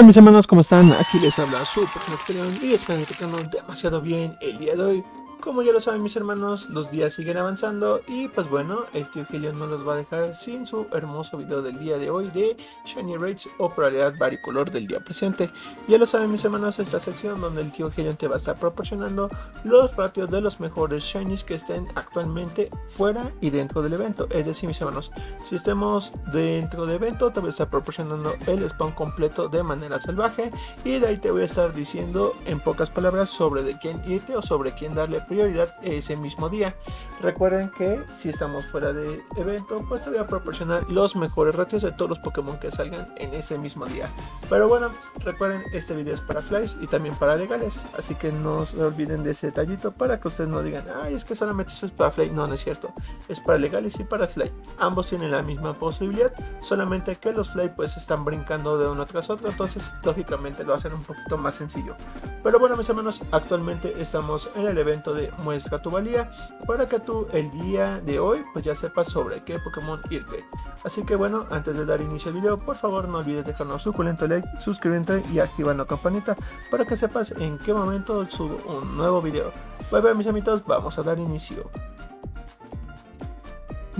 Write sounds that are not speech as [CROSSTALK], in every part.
tal mis hermanos? ¿Cómo están? Aquí les habla su personaje y espero que estén demasiado bien el día de hoy. Como ya lo saben mis hermanos, los días siguen avanzando y pues bueno, tío Helion no los va a dejar sin su hermoso video del día de hoy de Shiny Rates o probabilidad varicolor del día presente. Ya lo saben mis hermanos, esta sección donde el tío Helion te va a estar proporcionando los ratios de los mejores Shinies que estén actualmente fuera y dentro del evento. Es decir mis hermanos, si estemos dentro del evento te voy a estar proporcionando el spawn completo de manera salvaje y de ahí te voy a estar diciendo en pocas palabras sobre de quién irte o sobre quién darle prioridad ese mismo día. Recuerden que si estamos fuera de evento, pues te voy a proporcionar los mejores ratios de todos los Pokémon que salgan en ese mismo día. Pero bueno, recuerden, este video es para flies y también para legales, así que no se olviden de ese detallito para que ustedes no digan, ay, es que solamente eso es para fly. No, no es cierto, es para legales y para fly. Ambos tienen la misma posibilidad, solamente que los fly pues están brincando de uno tras otro, entonces lógicamente lo hacen un poquito más sencillo. Pero bueno, mis hermanos, actualmente estamos en el evento de muestra tu valía para que tú el día de hoy pues ya sepas sobre qué Pokémon irte. Así que bueno, antes de dar inicio al video, por favor no olvides dejarnos suculento like, suscribirte y activar la campanita para que sepas en qué momento subo un nuevo video. Bye bye mis amigos, vamos a dar inicio.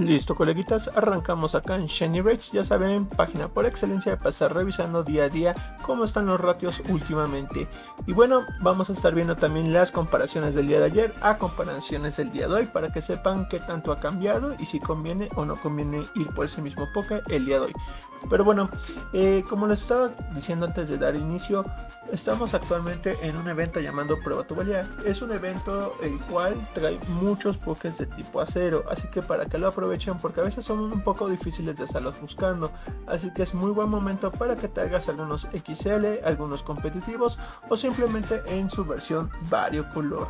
Listo coleguitas, arrancamos acá en Shiny Rates, ya saben, página por excelencia de pasar revisando día a día cómo están los ratios últimamente. Y bueno, vamos a estar viendo también las comparaciones del día de ayer a comparaciones del día de hoy para que sepan qué tanto ha cambiado y si conviene o no conviene ir por ese mismo Poké el día de hoy. Pero bueno, eh, como les estaba diciendo antes de dar inicio, estamos actualmente en un evento llamado Prueba tu Valía. Es un evento el cual trae muchos Pokés de tipo acero, así que para que lo aprovechen porque a veces son un poco difíciles de estarlos buscando. Así que es muy buen momento para que te hagas algunos XL, algunos competitivos o simplemente en su versión variocolor.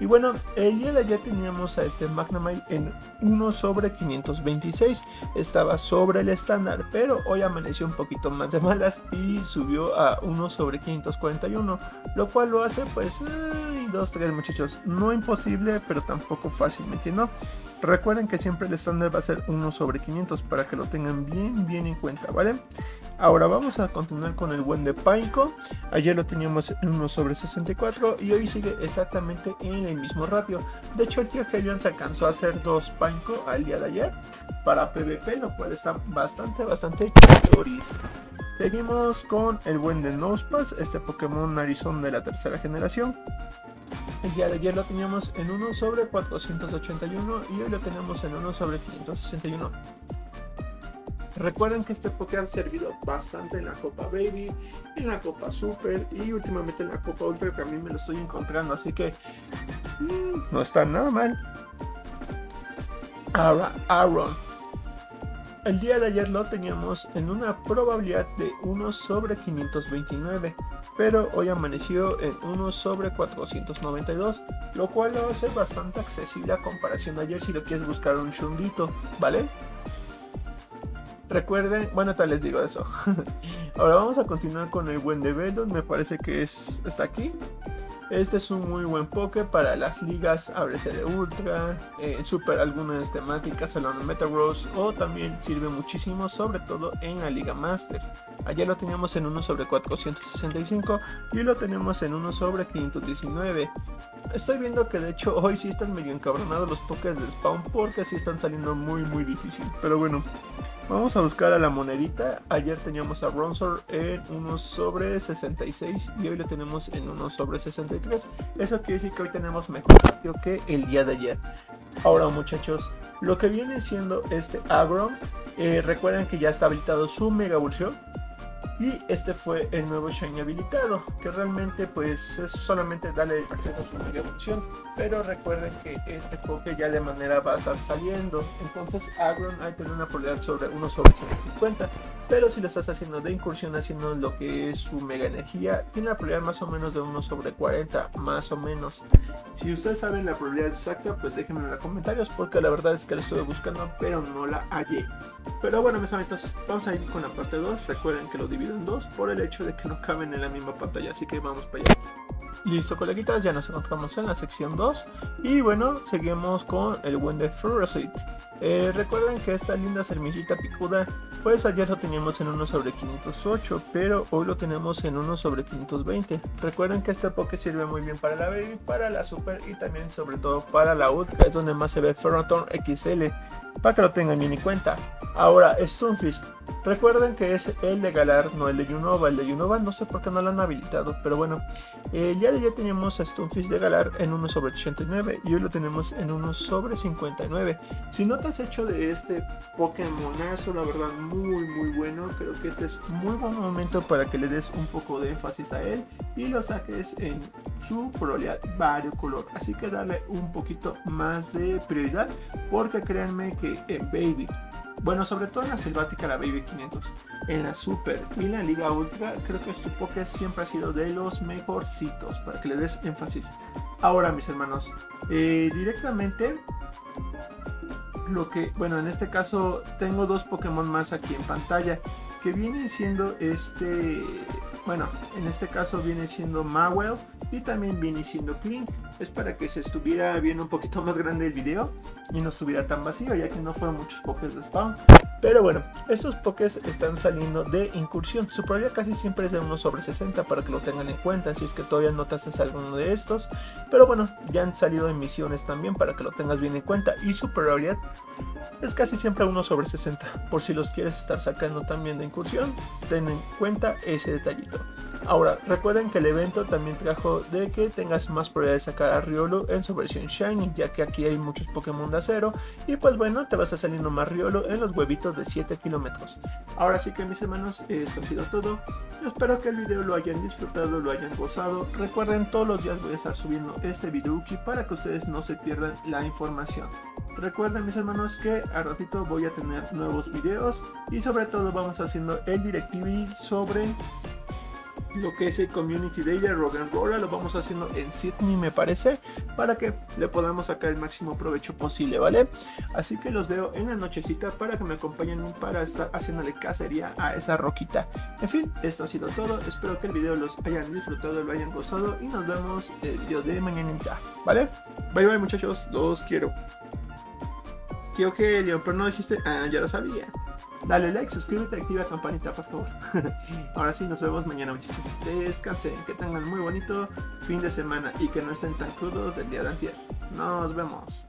Y bueno, el día de ayer teníamos a este Magnemite en 1 sobre 526. Estaba sobre el estándar, pero hoy amaneció un poquito más de malas y subió a 1 sobre 541. Lo cual lo hace pues 2, 3 muchachos. No imposible, pero tampoco fácilmente, ¿no? Recuerden que siempre el estándar va a ser 1 sobre 500 para que lo tengan bien, bien en cuenta, ¿vale? Ahora vamos a continuar con el buen de Paiko. Ayer lo teníamos en 1 sobre 64 y hoy sigue exactamente en mismo ratio. De hecho, el tío Helion se alcanzó a hacer dos Paiko al día de ayer para PvP, lo cual está bastante, bastante choris. Seguimos con el buen de Nosepass, este Pokémon narizón de la tercera generación. El día de ayer lo teníamos en 1 sobre 481 y hoy lo tenemos en 1 sobre 561. Recuerden que este Poké ha servido bastante en la Copa Baby, en la Copa Super y últimamente en la Copa Ultra que a mí me lo estoy encontrando, así que mmm, no está nada mal. Ahora, Aaron. El día de ayer lo teníamos en una probabilidad de 1 sobre 529, pero hoy amaneció en 1 sobre 492, lo cual lo hace bastante accesible a comparación de ayer si lo quieres buscar un chundito, ¿vale? Recuerden, bueno, tal les digo eso. [LAUGHS] Ahora vamos a continuar con el buen de me parece que es, está aquí. Este es un muy buen poke para las ligas ABC de Ultra, en Super algunas temáticas, Salón Metagross o también sirve muchísimo sobre todo en la Liga Master. Ayer lo teníamos en 1 sobre 465 y lo tenemos en 1 sobre 519. Estoy viendo que de hecho hoy sí están medio encabronados los pokés de spawn porque sí están saliendo muy muy difícil. Pero bueno, Vamos a buscar a la monedita. Ayer teníamos a Bronzor en 1 sobre 66 y hoy lo tenemos en 1 sobre 63. Eso quiere decir que hoy tenemos mejor ratio que el día de ayer. Ahora muchachos, lo que viene siendo este Agron, eh, recuerden que ya está habilitado su Mega Evolución y este fue el nuevo Shiny habilitado, que realmente pues es solamente darle acceso a su mega función, pero recuerden que este Poké ya de manera va a estar saliendo, entonces Agron hay tener una probabilidad sobre 1 sobre 150, pero si lo estás haciendo de incursión haciendo lo que es su mega energía, tiene la probabilidad más o menos de 1 sobre 40, más o menos. Si ustedes saben la probabilidad exacta, pues déjenme en los comentarios, porque la verdad es que la estuve buscando, pero no la hallé. Pero bueno mis amigos, vamos a ir con la parte 2, recuerden que lo divido en dos por el hecho de que no caben en la misma pantalla, así que vamos para allá. Listo, coleguitas, ya nos encontramos en la sección 2 y bueno, seguimos con el Wende Ferocity. Eh, recuerden que esta linda semillita picuda, pues ayer lo teníamos en 1 sobre 508, pero hoy lo tenemos en 1 sobre 520. Recuerden que este Poké sirve muy bien para la Baby, para la Super y también sobre todo para la Ultra, es donde más se ve Ferroton XL, para que lo tengan bien en cuenta. Ahora, Stunfisk. Recuerden que es el de Galar, no el de Unova. El de Unova no sé por qué no lo han habilitado, pero bueno. Eh, ya de ya teníamos a Stunfisk de Galar en 1 sobre 89 y hoy lo tenemos en 1 sobre 59. Si no te has hecho de este Pokémonazo, la verdad, muy muy bueno. Creo que este es muy buen momento para que le des un poco de énfasis a él y lo saques en su probabilidad color Así que dale un poquito más de prioridad porque créanme que en Baby bueno, sobre todo en la selvática, la Baby 500. En la Super y la Liga Ultra, creo que este Poké siempre ha sido de los mejorcitos, para que le des énfasis. Ahora, mis hermanos, eh, directamente lo que, bueno, en este caso tengo dos Pokémon más aquí en pantalla, que vienen siendo este, bueno, en este caso viene siendo Mawel y también viene siendo Clean. Es para que se estuviera viendo un poquito más grande el video y no estuviera tan vacío, ya que no fueron muchos pokés de spawn. Pero bueno, estos pokés están saliendo de incursión. Su probabilidad casi siempre es de 1 sobre 60 para que lo tengan en cuenta si es que todavía no te haces alguno de estos. Pero bueno, ya han salido en misiones también para que lo tengas bien en cuenta. Y su probabilidad es casi siempre 1 sobre 60. Por si los quieres estar sacando también de incursión, ten en cuenta ese detallito. Ahora, recuerden que el evento también trajo de que tengas más probabilidad de sacar a Riolo en su versión Shiny, ya que aquí hay muchos Pokémon de acero. Y pues bueno, te vas a saliendo más Riolo en los huevitos de 7 kilómetros. Ahora sí que mis hermanos, esto ha sido todo. espero que el video lo hayan disfrutado, lo hayan gozado. Recuerden, todos los días voy a estar subiendo este video para que ustedes no se pierdan la información. Recuerden mis hermanos que a ratito voy a tener nuevos videos y sobre todo vamos haciendo el directivity sobre lo que es el Community Day de Rogan Roller. Lo vamos haciendo en Sydney, me parece, para que le podamos sacar el máximo provecho posible, ¿vale? Así que los veo en la nochecita para que me acompañen para estar haciéndole cacería a esa roquita. En fin, esto ha sido todo. Espero que el video los hayan disfrutado, lo hayan gozado y nos vemos el video de mañana, ¿vale? Bye bye muchachos, los quiero. ¿Qué que Leon, pero no dijiste, ah, ya lo sabía. Dale like, suscríbete, activa la campanita, por favor. [LAUGHS] Ahora sí, nos vemos mañana, muchachos. Descansen, que tengan muy bonito fin de semana y que no estén tan crudos el día de antier. Nos vemos.